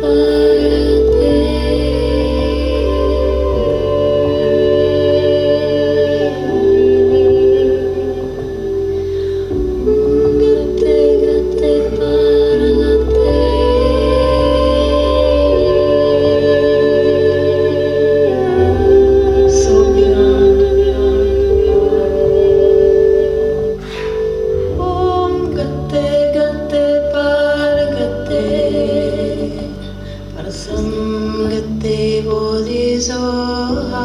Oh. Sangate Bodhisoha.